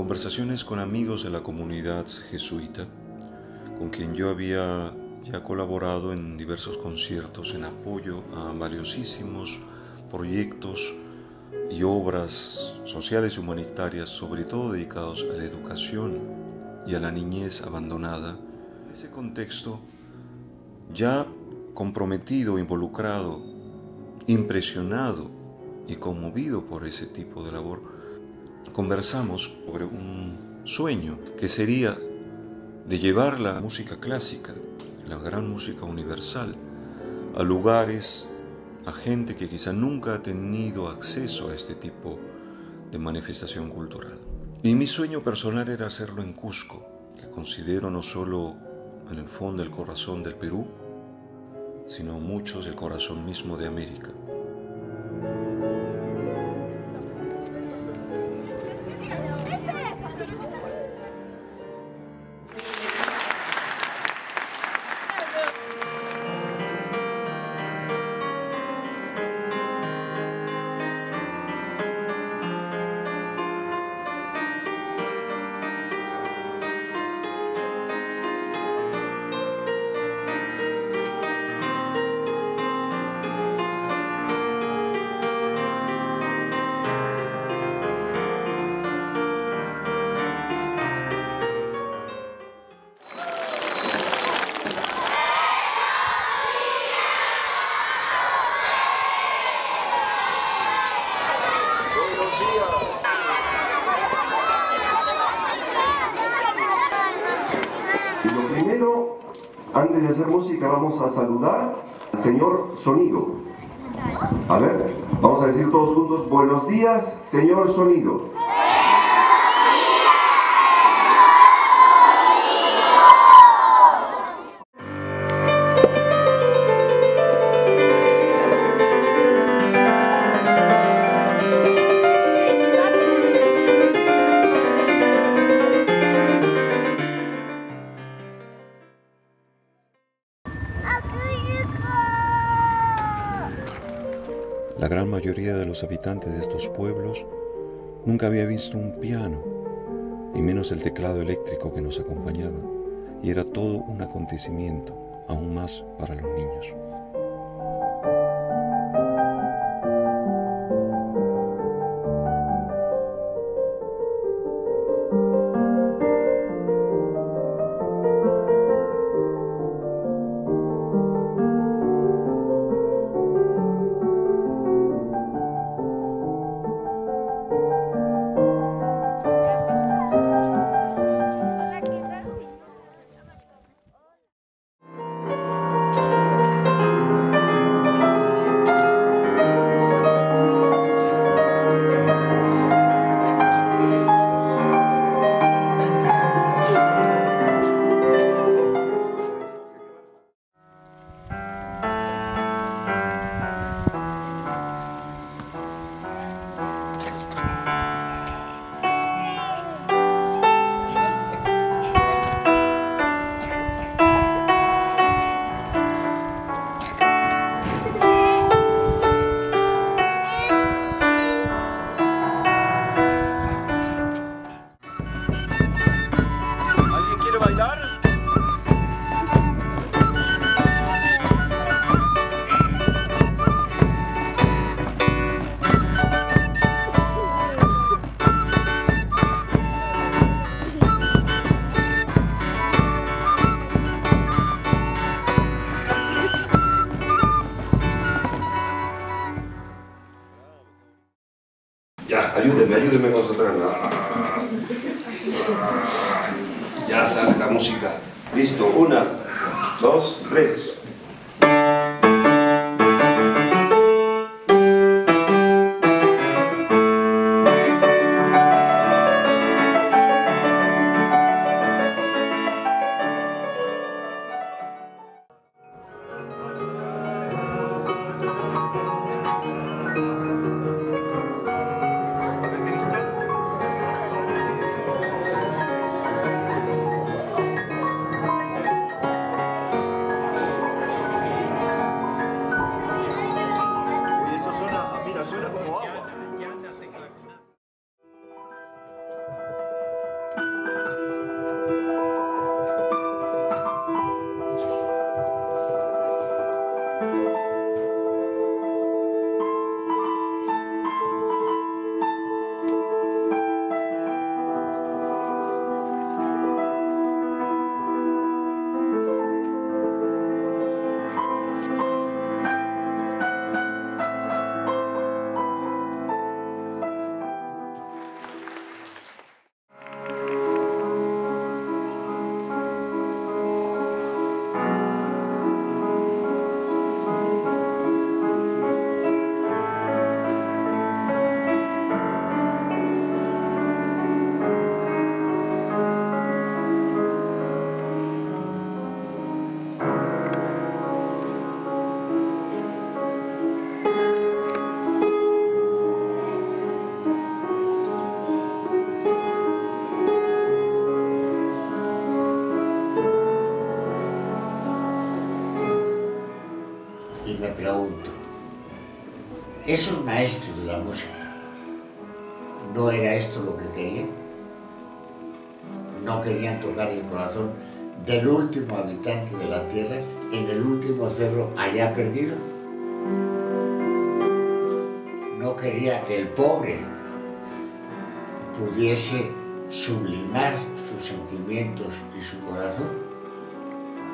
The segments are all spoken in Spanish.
conversaciones con amigos de la comunidad jesuita, con quien yo había ya colaborado en diversos conciertos en apoyo a valiosísimos proyectos y obras sociales y humanitarias, sobre todo dedicados a la educación y a la niñez abandonada. En ese contexto, ya comprometido, involucrado, impresionado y conmovido por ese tipo de labor, conversamos sobre un sueño que sería de llevar la música clásica, la gran música universal, a lugares a gente que quizá nunca ha tenido acceso a este tipo de manifestación cultural. Y mi sueño personal era hacerlo en Cusco, que considero no solo en el fondo el corazón del Perú, sino muchos el corazón mismo de América. Música vamos a saludar al señor Sonido. A ver, vamos a decir todos juntos, buenos días, señor Sonido. La gran mayoría de los habitantes de estos pueblos nunca había visto un piano, y menos el teclado eléctrico que nos acompañaba, y era todo un acontecimiento, aún más para los niños. Ya sale la música. Listo, una, dos, tres. Esos maestros de la música, ¿no era esto lo que querían? No querían tocar el corazón del último habitante de la tierra en el último cerro allá perdido. No quería que el pobre pudiese sublimar sus sentimientos y su corazón.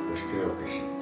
Pues creo que sí.